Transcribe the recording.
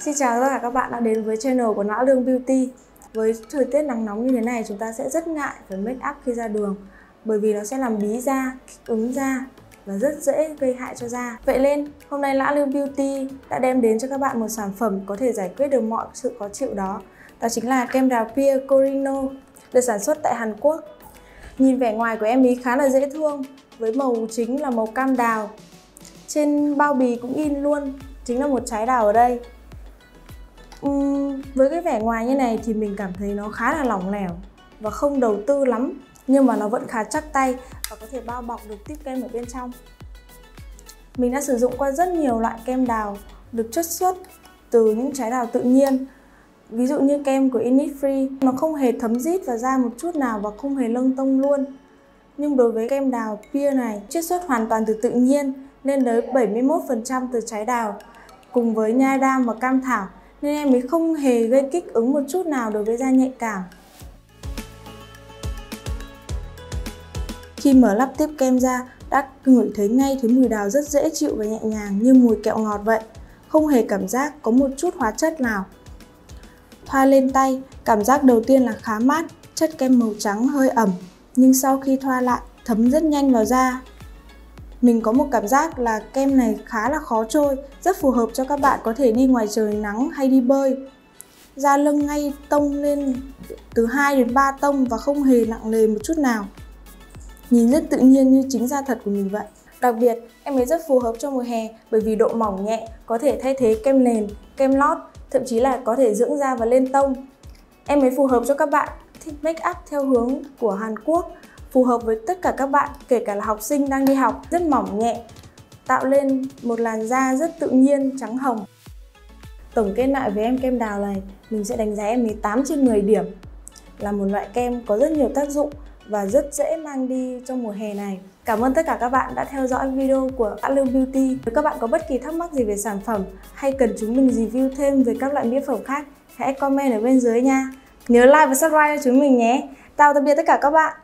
Xin chào tất cả các bạn đã đến với channel của Não Lương Beauty. Với thời tiết nắng nóng như thế này chúng ta sẽ rất ngại phải make up khi ra đường Bởi vì nó sẽ làm bí da, kích ứng da và rất dễ gây hại cho da. Vậy nên hôm nay Lã Lương Beauty đã đem đến cho các bạn một sản phẩm có thể giải quyết được mọi sự khó chịu đó. Đó chính là kem đào Pia Corino được sản xuất tại Hàn Quốc. Nhìn vẻ ngoài của em ý khá là dễ thương với màu chính là màu cam đào. Trên bao bì cũng in luôn chính là một trái đào ở đây uhm, với cái vẻ ngoài như này thì mình cảm thấy nó khá là lỏng lẻo và không đầu tư lắm nhưng mà nó vẫn khá chắc tay và có thể bao bọc được tiếp kem ở bên trong. Mình đã sử dụng qua rất nhiều loại kem đào được chất xuất từ những trái đào tự nhiên ví dụ như kem của Innisfree. Nó không hề thấm rít vào da một chút nào và không hề lông tông luôn. Nhưng đối với kem đào Pia này chiết xuất hoàn toàn từ tự nhiên nên tới 71% từ trái đào cùng với nha đam và cam thảo nên em ấy không hề gây kích ứng một chút nào đối với da nhạy cảm. Khi mở lắp tiếp kem ra, đã ngửi thấy ngay thấy mùi đào rất dễ chịu và nhẹ nhàng như mùi kẹo ngọt vậy, không hề cảm giác có một chút hóa chất nào. Thoa lên tay, cảm giác đầu tiên là khá mát, chất kem màu trắng hơi ẩm, nhưng sau khi thoa lại, thấm rất nhanh vào da, mình có một cảm giác là kem này khá là khó trôi, rất phù hợp cho các bạn có thể đi ngoài trời nắng hay đi bơi. Da lưng ngay tông lên từ 2 đến 3 tông và không hề nặng nề một chút nào. Nhìn rất tự nhiên như chính da thật của mình vậy. Đặc biệt, em ấy rất phù hợp cho mùa hè bởi vì độ mỏng nhẹ, có thể thay thế kem nền, kem lót, thậm chí là có thể dưỡng da và lên tông. Em ấy phù hợp cho các bạn thích make up theo hướng của Hàn Quốc phù hợp với tất cả các bạn, kể cả là học sinh đang đi học, rất mỏng nhẹ, tạo lên một làn da rất tự nhiên, trắng hồng. Tổng kết lại với em kem đào này, mình sẽ đánh giá em 18 trên 10 điểm. Là một loại kem có rất nhiều tác dụng và rất dễ mang đi trong mùa hè này. Cảm ơn tất cả các bạn đã theo dõi video của Atlu Beauty. Nếu các bạn có bất kỳ thắc mắc gì về sản phẩm hay cần chúng mình review thêm về các loại mỹ phẩm khác, hãy comment ở bên dưới nha. Nhớ like và subscribe cho chúng mình nhé. Chào tạm biệt tất cả các bạn.